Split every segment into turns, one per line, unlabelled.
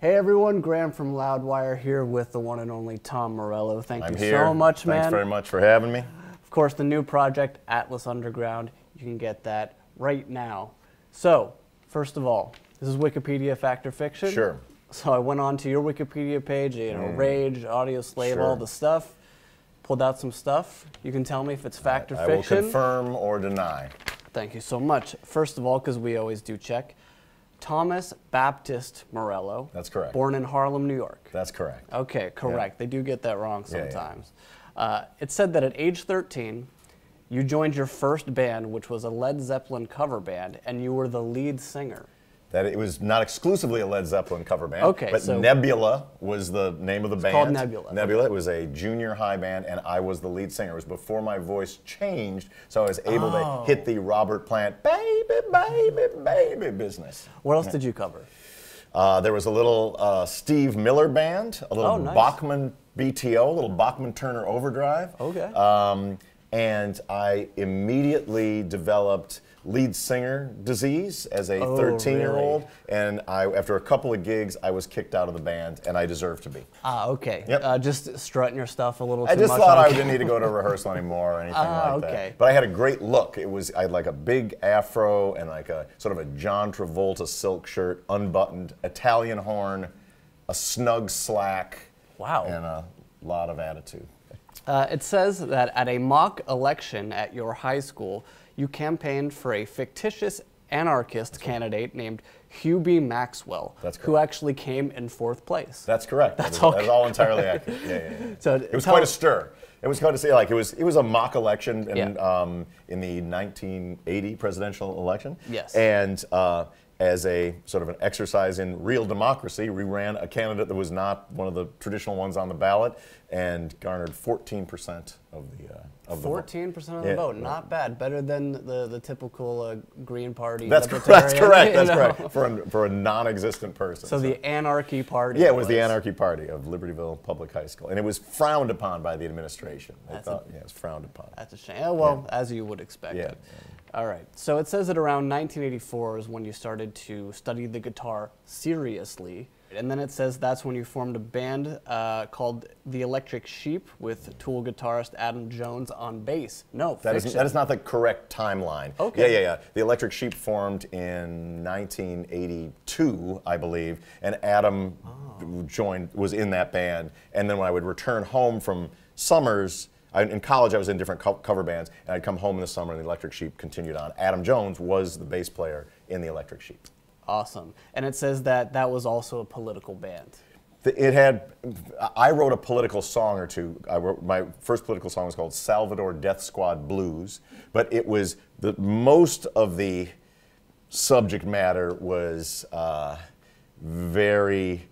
Hey everyone, Graham from Loudwire here with the one and only Tom Morello. Thank
I'm
you
here.
so much, man.
Thanks very much for having me.
Of course, the new project, Atlas Underground, you can get that right now. So, first of all, this is Wikipedia Fact or Fiction.
Sure.
So I went on to your Wikipedia page, you know, mm. Rage, Audioslave, all the stuff. Pulled out some stuff. You can tell me if it's fact or fiction.
I will confirm or deny.
Thank you so much. First of all, because we always do check, Thomas Baptist Morello.
That's correct.
Born in Harlem, New York.
That's correct.
Okay, correct. They do get that wrong
Yeah, yeah.
sometimes. Uh, it said that at age 13, you joined your first band, which was a Led Zeppelin cover band, and you were the lead singer.
That it was not exclusively a Led Zeppelin cover band.
Okay,
But
so-
Nebula was the name of the band.
called Nebula.
Nebula. It was a junior high band, and I was the lead singer. It was before my voice changed, so I was able
Oh.
to hit the Robert Plant baby, baby, baby business.
What else did you cover?
Uh, there was a little uh, Steve Miller band, a little
Oh, nice.
Bachman BTO, a little Bachman Turner Overdrive.
Okay.
Um, and I immediately developed lead singer disease as a
Oh,
13 year old.
really?
And I, after a couple of gigs, I was kicked out of the band, and I deserve to be.
Ah, okay.
Yep.
Uh, just strutting your stuff a little too much.
I
just
thought
I
didn't need to go to rehearsal anymore or anything
Ah,
like
okay.
that. But I had a great look. It was I had like a big afro and like a sort of a John Travolta silk shirt, unbuttoned, Italian horn, a snug slack,
Wow.
and a lot of attitude.
Uh, it says that at a mock election at your high school, you campaigned for a fictitious anarchist candidate named Hugh B. Maxwell,
That's
who actually came in fourth place.
That's correct.
That's
that
all
that all entirely accurate. Yeah, yeah, yeah.
So
It was quite a stir. It was quite a say like it was it was a mock election in um, in the 1980 presidential election.
Yes.
And uh, as a sort of an exercise in real democracy, we ran a candidate that was not one of the traditional ones on the ballot and garnered 14% of the uh, of the
14% of the
Yeah,
vote,
right.
not bad. Better than the, the typical uh, Green Party.
That's, cor- that's correct. That's
know?
correct. For a, for a non-existent person.
So the Anarchy Party.
Yeah, it was the Anarchy Party of Libertyville Public High School, and it was frowned upon by the administration. They
That's a-
thought, yeah, it was frowned upon.
That's a shame. Yeah, well, as you would expect.
Yeah,
it. All right. So it says that around 1984 is when you started to study the guitar seriously. And then it says that's when you formed a band uh, called The Electric Sheep with Tool guitarist Adam Jones on bass. No,
that is, that is not the correct timeline.
Okay.
Yeah, yeah, yeah. The Electric Sheep formed in 1982, I believe, and Adam
Oh.
joined was in that band. And then when I would return home from summers. I, in college, I was in different co- cover bands, and I'd come home in the summer, and the Electric Sheep continued on. Adam Jones was the bass player in the Electric Sheep.
Awesome. And it says that that was also a political band.
It had. I wrote a political song or two. I wrote my first political song was called Salvador Death Squad Blues, but it was the most of the subject matter was uh, very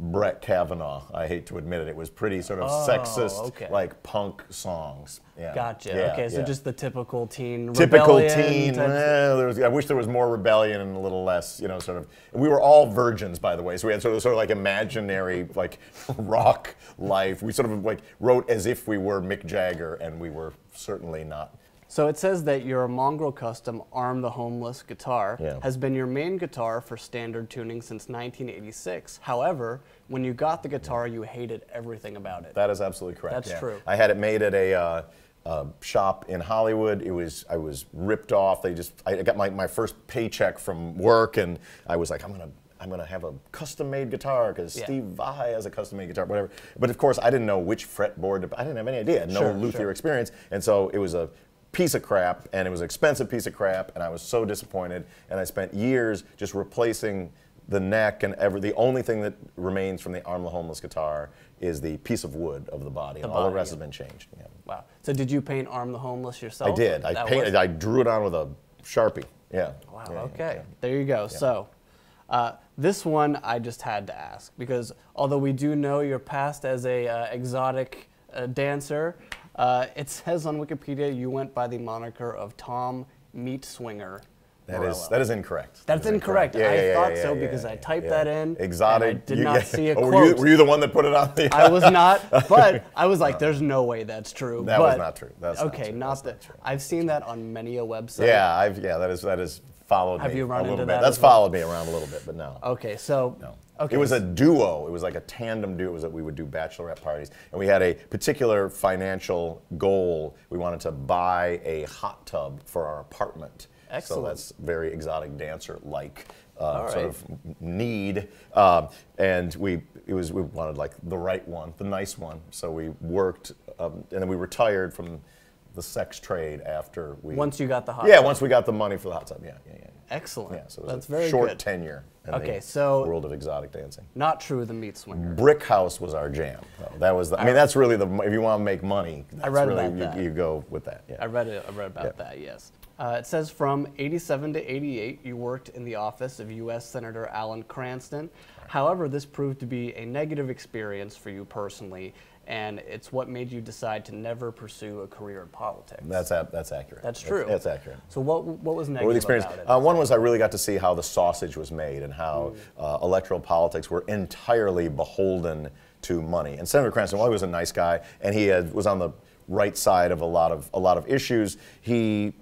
Brett Kavanaugh. I hate to admit it. It was pretty sort of sexist,
Oh, okay.
like punk songs. Yeah.
Gotcha.
Yeah,
okay, so
yeah.
just the typical teen
typical
rebellion
teen. eh, there was, I wish there was more rebellion and a little less, you know, sort of. We were all virgins, by the way, so we had sort of sort of like imaginary like rock life. We sort of like wrote as if we were Mick Jagger, and we were certainly not.
So it says that your Mongrel Custom Arm the Homeless guitar
Yeah.
has been your main guitar for standard tuning since 1986. However, when you got the guitar, you hated everything about it.
That is absolutely correct.
That's
yeah.
true.
I had it made at a. Uh, uh, shop in Hollywood. It was I was ripped off. They just I got my, my first paycheck from work, and I was like, I'm gonna I'm gonna have a custom made guitar because
Yeah.
Steve Vai has a custom made guitar, whatever. But of course, I didn't know which fretboard. To, I didn't have any idea. No
Sure,
luthier
sure.
experience, and so it was a piece of crap, and it was an expensive piece of crap, and I was so disappointed. And I spent years just replacing the neck and every. The only thing that remains from the Arm the Homeless guitar is the piece of wood of the body, and all the rest
yeah.
has been changed. Yeah.
Wow. So did you paint Arm the Homeless yourself?
I did. I painted. I drew it on with a sharpie. Yeah.
Wow.
Yeah,
okay. There you go. So, uh, this one I just had to ask because although we do know your past as a uh, exotic uh, dancer, uh, it says on Wikipedia you went by the moniker of Tom Meat Swinger.
That
Morello.
is that is incorrect.
That's
That is
incorrect.
Yeah,
I
yeah,
thought
yeah,
so because I typed that in, and I did
you-
not see a
oh,
quote.
Were you, were you the one that put it on the?
I was not, but I was like, "There's no way that's true."
That was not true. That's not
okay.
true.
Not that
true.
I've seen that on many a website.
yeah, I've yeah. That is that is followed
Have
me
you run
a little
into
bit.
that
That's
well?
followed me around a little bit, but no.
Okay, so
No.
Okay.
It was a duo. It was like a tandem duo. It was that we would do bachelorette parties, and we had a particular financial goal. We wanted to buy a hot tub for our apartment.
Excellent.
So that's very exotic dancer like. Uh,
All
sort of need, um, and we it was we wanted like the right one, the nice one. So we worked, um, and then we retired from the sex trade after we.
Once you got the hot
yeah,
tub.
once we got the money for the hot tub. Yeah, yeah, yeah.
Excellent.
Yeah, so it was
That's
a
very
short
good.
tenure in
Okay,
the
so-
world of exotic dancing.
Not true, the meat swinger.
Brick House was our jam. though. That was, the, I mean, that's really the if you want to make money, that's
read
really
about
you,
that.
you go with that.
I read it. I read about
Yeah.
that. Yes. Uh, it says from 87 to 88, you worked in the office of U.S. Senator Alan Cranston. However, this proved to be a negative experience for you personally, and it's what made you decide to never pursue a career in politics.
That's a- that's accurate.
That's true.
That's, accurate.
So what what was negative
the experience?
about it?
Uh, one was I really got to see how the sausage was made and how
Mm.
uh, electoral politics were entirely beholden to money. And Senator Cranston, while he was a nice guy and he had, was on the right side of a lot of a lot of issues, he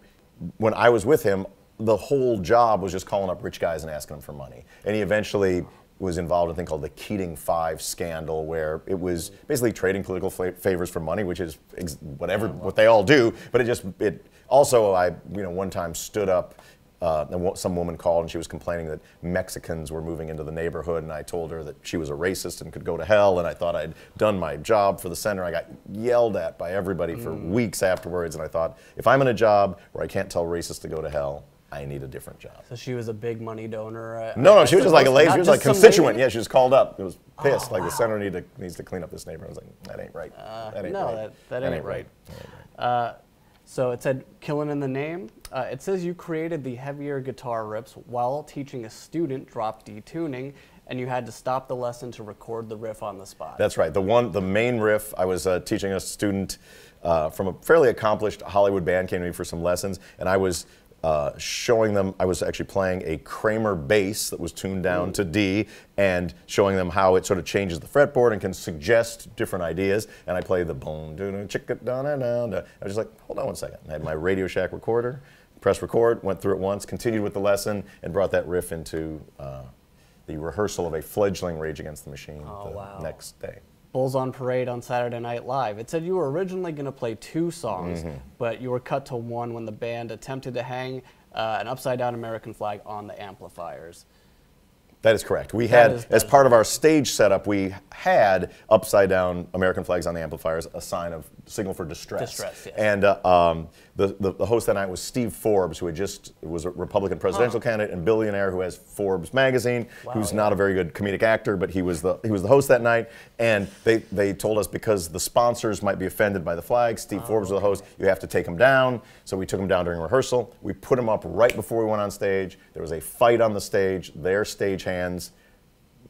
when I was with him, the whole job was just calling up rich guys and asking them for money. And he eventually was involved in a thing called the Keating Five scandal, where it was basically trading political fa- favors for money, which is ex- whatever what they all do. But it just it also I you know one time stood up. Uh, and some woman called and she was complaining that Mexicans were moving into the neighborhood, and I told her that she was a racist and could go to hell. And I thought I'd done my job for the center. I got yelled at by everybody for weeks afterwards, and I thought if I'm in a job where I can't tell racists to go to hell, I need a different job.
so she was a big money donor. uh,
No, no, she was just like a lady. She was like constituent.
lady?
Yeah, she was called up. It was pissed.
Oh,
like the
wow.
center need to, needs to clean up this neighborhood. I was like, that ain't right. that ain't
Uh, no,
right.
that- that ain't right.
That ain't right.
Uh, so it said killing in the name. Uh, it says you created the heavier guitar riffs while teaching a student drop D tuning, and you had to stop the lesson to record the riff on the spot.
That's right. The one, the main riff. I was uh, teaching a student uh, from a fairly accomplished Hollywood band came to me for some lessons, and I was uh, showing them. I was actually playing a Kramer bass that was tuned down to D, and showing them how it sort of changes the fretboard and can suggest different ideas. And I play the boom, doo doo, chicka da da da. da. I was just like, hold on one second. I had my Radio Shack recorder, pressed record, went through it once, continued with the lesson, and brought that riff into. Uh, the rehearsal of a fledgling Rage Against the Machine
Oh,
the
wow.
next day.
Bulls on Parade on Saturday Night Live. It said you were originally going to play two songs,
Mm-hmm.
but you were cut to one when the band attempted to hang uh, an upside down American flag on the amplifiers.
That is correct. We had, as part of our stage setup, we had upside down American flags on the amplifiers, a sign of signal for distress.
Distress, yes.
And uh, um, the, the, the host that night was Steve Forbes, who had just was a Republican presidential candidate and billionaire who has Forbes magazine,
Wow,
who's
yeah.
not a very good comedic actor, but he was the he was the host that night. And they, they told us because the sponsors might be offended by the flag, Steve
Oh,
Forbes was the host, you have to take him down. So we took him down during rehearsal. We put him up right before we went on stage. There was a fight on the stage. Their stage hands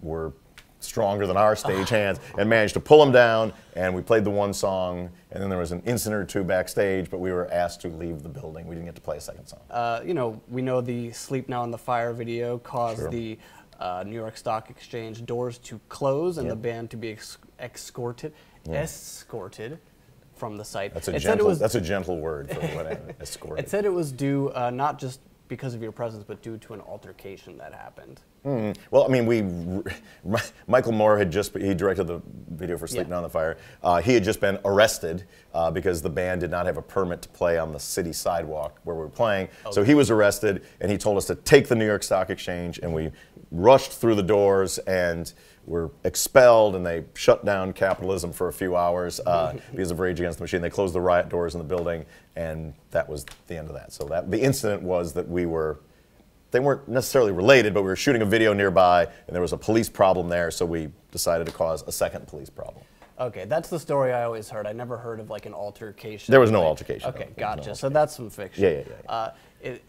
were stronger than our stage hands and managed to pull them down and we played the one song and then there was an incident or two backstage but we were asked to leave the building we didn't get to play a second song
Uh, you know, we know the Sleep Now in the Fire video caused
Sure.
the uh, New York Stock Exchange doors to close and
Yep.
the band to be ex- escorted, escorted from the site.
that's a
it said it
gentle
was,
that's a gentle word for what escort
It said it was due uh, not just because of your presence, but due to an altercation that happened.
Well, I mean, we Michael Moore had just he directed the video for Sleep Now
Yeah.
in the Fire. Uh, he had just been arrested uh, because the band did not have a permit to play on the city sidewalk where we were playing. So he was arrested, and he told us to take the New York Stock Exchange, and we rushed through the doors and were expelled, and they shut down capitalism for a few hours uh, because of Rage Against the Machine. They closed the riot doors in the building, and that was the end of that. So that the incident was that we were they weren't necessarily related, but we were shooting a video nearby, and there was a police problem there, so we decided to cause a second police problem.
Okay, that's the story I always heard. I never heard of like an altercation.
There was no
Like-
altercation.
Okay,
was no
gotcha. so that's some fiction.
Yeah, yeah, yeah, yeah.
Uh,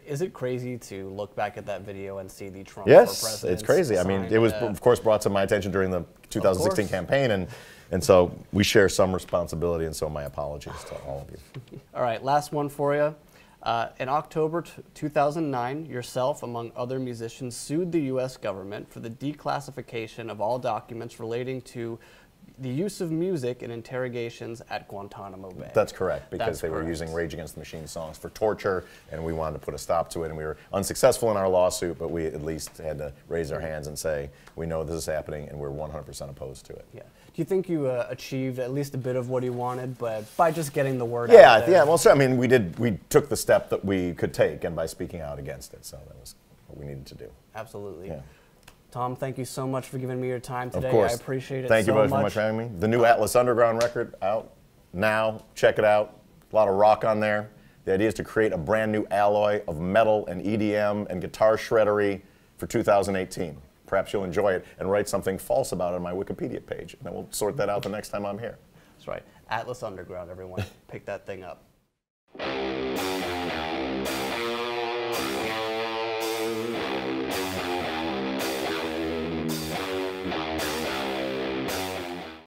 is it crazy to look back at that video and see the Trump
Yes,
president?
it's crazy. I mean, it was,
Yeah.
of course, brought to my attention during the 2016 campaign, and, and so we share some responsibility, and so my apologies to all of you.
All right, last one for you. Uh, in October t- 2009, yourself, among other musicians, sued the U.S. government for the declassification of all documents relating to the use of music in interrogations at Guantanamo Bay.
That's correct, because
That's
they were using Rage Against the Machine songs for torture, and we wanted to put a stop to it, and we were unsuccessful in our lawsuit, but we at least had to raise our hands and say, we know this is happening, and we're 100% opposed to it.
Yeah. Do you think you uh, achieved at least a bit of what you wanted, but by just getting the word
Yeah,
out there?
yeah. Well, so, I mean, we did. We took the step that we could take, and by speaking out against it, so that was what we needed to do.
Absolutely.
Yeah.
Tom, thank you so much for giving me your time today.
Of course.
I appreciate it
Thank
so
you both
much.
very much for having me. The new Atlas Underground record out now. Check it out. A lot of rock on there. The idea is to create a brand new alloy of metal and EDM and guitar shreddery for 2018. Perhaps you'll enjoy it and write something false about it on my Wikipedia page, and then we'll sort that out the next time I'm here.
That's right. Atlas Underground, everyone. Pick that thing up.